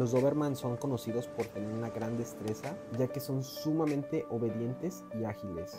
Los Doberman son conocidos por tener una gran destreza, ya que son sumamente obedientes y ágiles.